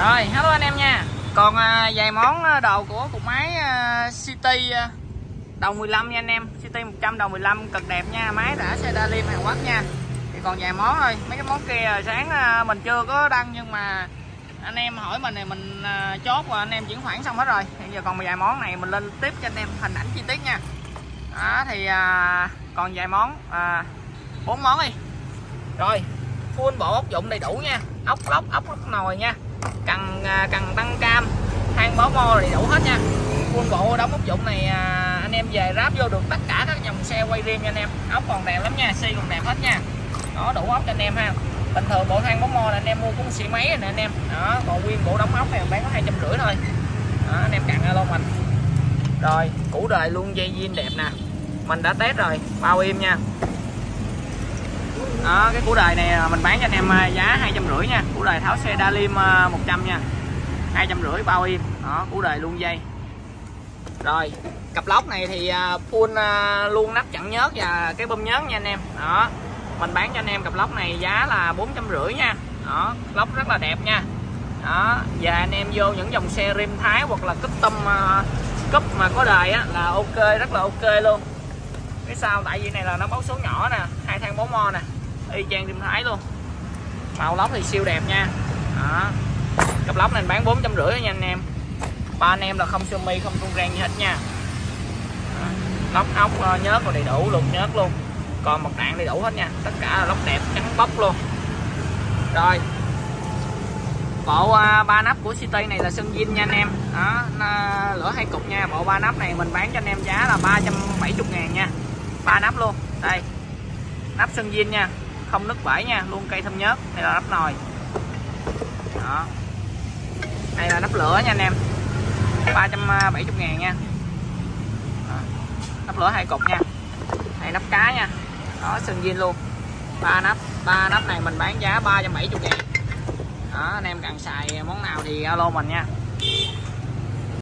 Rồi, hello anh em nha. Còn à, vài món à, đồ của cục máy à, City à, đầu 15 nha anh em. City 100 đầu 15 cực đẹp nha. Máy đã liêm Hàn Quốc nha. Thì còn vài món thôi. Mấy cái món kia sáng à, mình chưa có đăng Nhưng mà anh em hỏi mình thì mình à, chốt và anh em chuyển khoản xong hết rồi. Hiện giờ còn vài món này mình lên tiếp cho anh em hình ảnh chi tiết nha. Đó thì à, còn vài món à, 4 món đi. Rồi full bộ ốc dụng đầy đủ nha. Ốc lóc ốc lóc nồi nha cần à, cần tăng cam than bó mo đầy đủ hết nha. Quân bộ đóng ốc dụng này à, anh em về ráp vô được tất cả các dòng xe quay riêng nha anh em. Ốc còn đẹp lắm nha xi còn đẹp hết nha. Đó đủ ốc cho anh em ha. Bình thường bộ than bó mo là anh em mua cũng xỉ mấy rồi nè anh em. Đó còn nguyên bộ đóng ốc này bán có hai trăm rưỡi thôi. Đó, anh em cặn alo mình. Rồi củ đời luôn dây zin đẹp nè. Mình đã test rồi bao im nha đó, cái củ đời này à, mình bán cho anh em à, giá hai trăm rưỡi nha. Củ đời tháo xe Dalim 100 à, nha. hai trăm rưỡi bao im đó, củ đời luôn dây. Rồi, cặp lóc này thì full luôn nắp chặn nhớt và cái bơm nhớt nha anh em. Đó, mình bán cho anh em cặp lóc này giá là bốn trăm rưỡi nha. Đó, lóc rất là đẹp nha. Đó, và anh em vô những dòng xe rim thái hoặc là custom tâm cúp mà có đời á là ok, rất là ok luôn. Cái sau tại vì này là nó báo số nhỏ nè, hai thang bó mo nè y chang tim thái luôn. Màu lóc thì siêu đẹp nha. Đó. Cặp lóc này bán bốn trăm rưỡi nha anh em. Ba anh em là không sơ mi không tung rang gì hết nha. Đó. lóc ốc ờ, nhớt còn đầy đủ luôn nhớt luôn. Còn một đạn đầy đủ hết nha. Tất cả là lóc đẹp trắng bóc luôn. Rồi. Bộ ờ, ba nắp của City này là sơn zin nha anh em. Đó nó, lửa hai cục nha. Bộ ba nắp này mình bán cho anh em giá là 370 ngàn nha. Ba nắp luôn. Đây. Nắp sơn zin nha không nứt vải nha, luôn cây thâm nhớt, đây là nắp nồi. Đó. Đây là nắp lửa nha anh em 370 ngàn nha. Đó. nắp lửa hai cục nha. Hay nắp cá nha. Đó sừng zin luôn. Ba nắp ba nắp này mình bán giá 370 ngàn. Đó, anh em cần xài món nào thì alo mình nha.